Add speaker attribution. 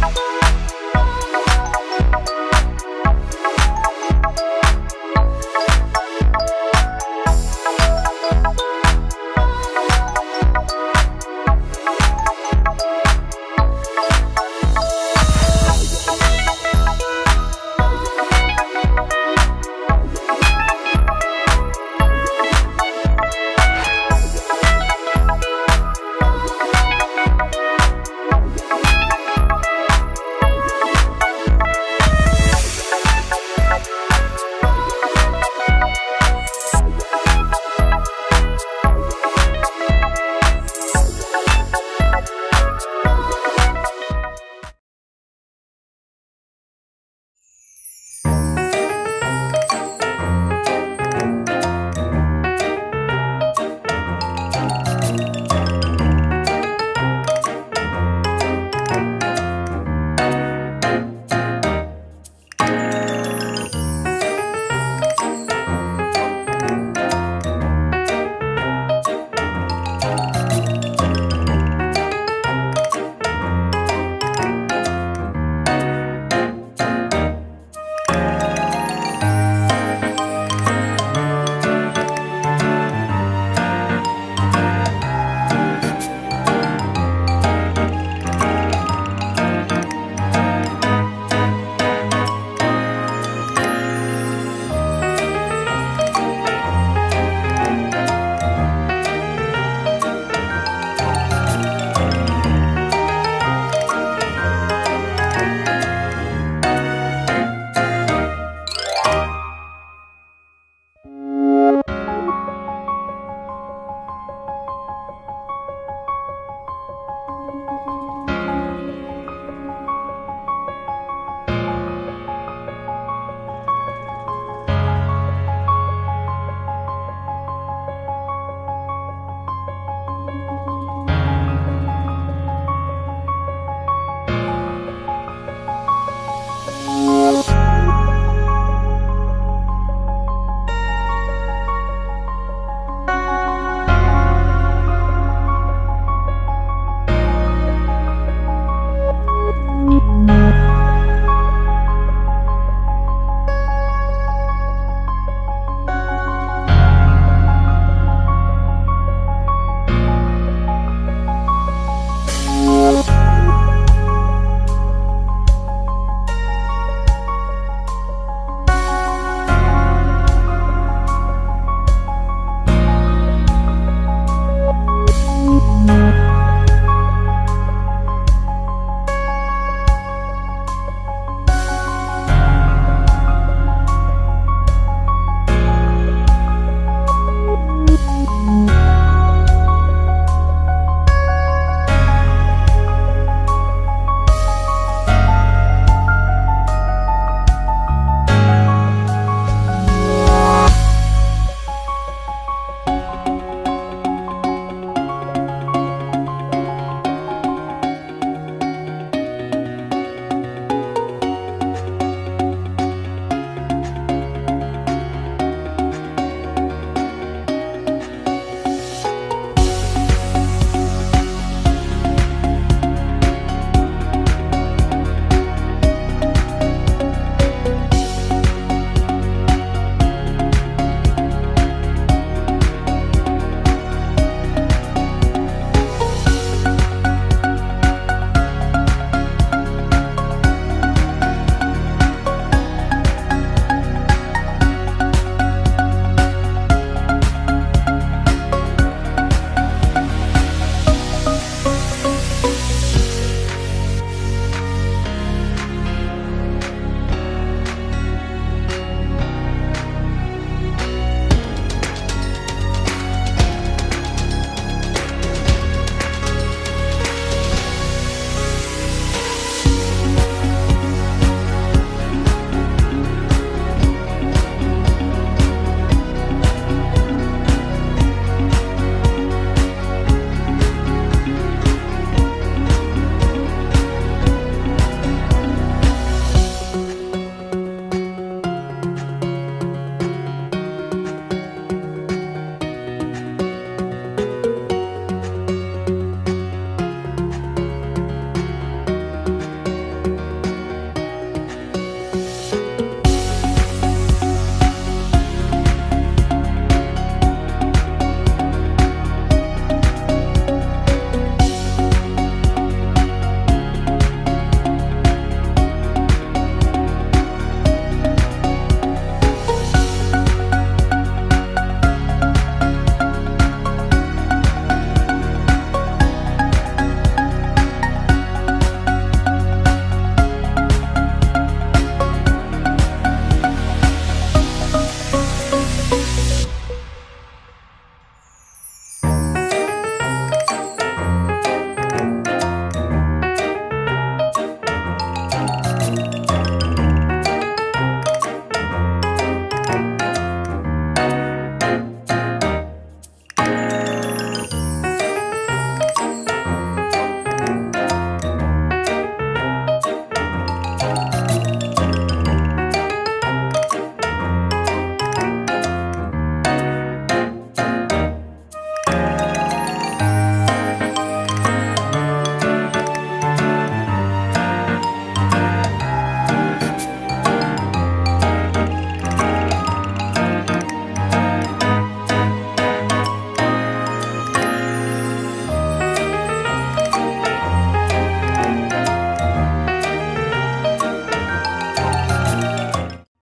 Speaker 1: Bye.